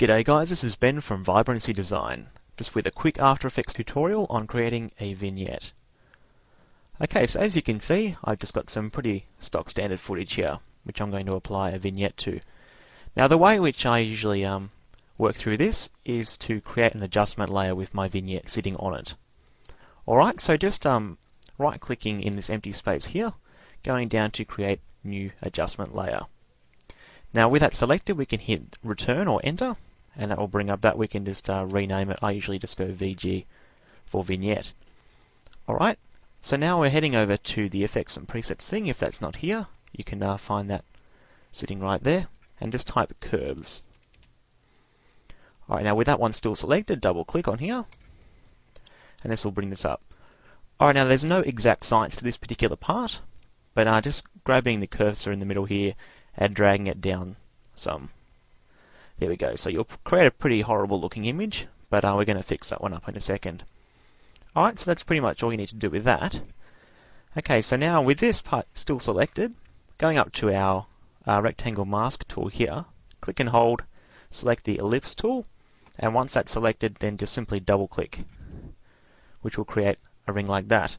G'day guys, this is Ben from Vibrancy Design, just with a quick After Effects tutorial on creating a vignette. Okay, so as you can see, I've just got some pretty stock standard footage here, which I'm going to apply a vignette to. Now the way which I usually um, work through this is to create an adjustment layer with my vignette sitting on it. Alright, so just um, right clicking in this empty space here, going down to create new adjustment layer. Now with that selected we can hit return or enter and that will bring up that. We can just uh, rename it. I usually just go VG for vignette. Alright, so now we're heading over to the effects and presets thing. If that's not here, you can uh, find that sitting right there and just type curves. Alright, now with that one still selected, double click on here and this will bring this up. Alright, now there's no exact science to this particular part, but uh, just grabbing the cursor in the middle here and dragging it down some. There we go. So you'll create a pretty horrible looking image, but uh, we're going to fix that one up in a second. Alright, so that's pretty much all you need to do with that. Okay, so now with this part still selected, going up to our uh, rectangle mask tool here, click and hold, select the ellipse tool, and once that's selected, then just simply double click, which will create a ring like that.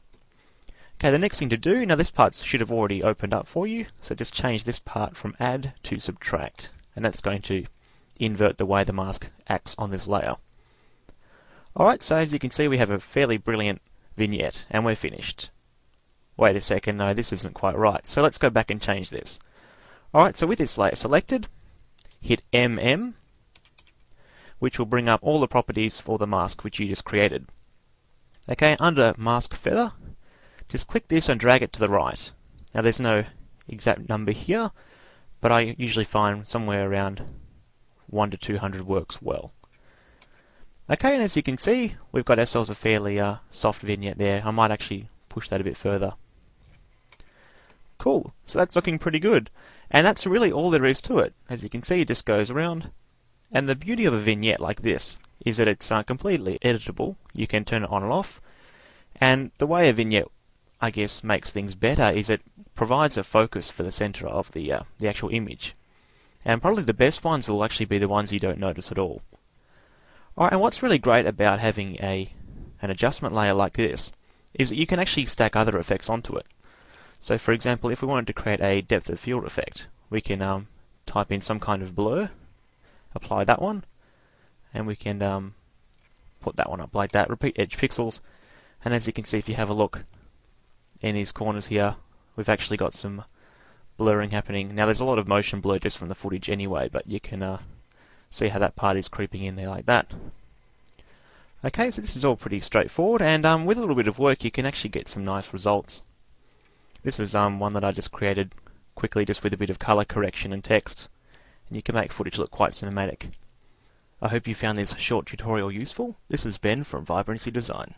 Okay, the next thing to do, now this part should have already opened up for you, so just change this part from add to subtract, and that's going to invert the way the mask acts on this layer. Alright, so as you can see we have a fairly brilliant vignette, and we're finished. Wait a second, no, this isn't quite right. So let's go back and change this. Alright, so with this layer selected, hit MM, which will bring up all the properties for the mask which you just created. Okay, under Mask Feather, just click this and drag it to the right. Now there's no exact number here, but I usually find somewhere around 1 to 200 works well. Okay, and as you can see, we've got ourselves a fairly uh, soft vignette there. I might actually push that a bit further. Cool, so that's looking pretty good. And that's really all there is to it. As you can see, it just goes around. And the beauty of a vignette like this is that it's uh, completely editable. You can turn it on and off. And the way a vignette, I guess, makes things better is it provides a focus for the center of the, uh, the actual image. And probably the best ones will actually be the ones you don't notice at all. Alright, and what's really great about having a an adjustment layer like this is that you can actually stack other effects onto it. So for example, if we wanted to create a depth of field effect, we can um, type in some kind of blur, apply that one, and we can um, put that one up like that, repeat edge pixels, and as you can see if you have a look in these corners here, we've actually got some blurring happening. Now there's a lot of motion blur just from the footage anyway, but you can uh, see how that part is creeping in there like that. Okay, so this is all pretty straightforward, and um, with a little bit of work you can actually get some nice results. This is um, one that I just created quickly just with a bit of color correction and text, and you can make footage look quite cinematic. I hope you found this short tutorial useful. This is Ben from Vibrancy Design.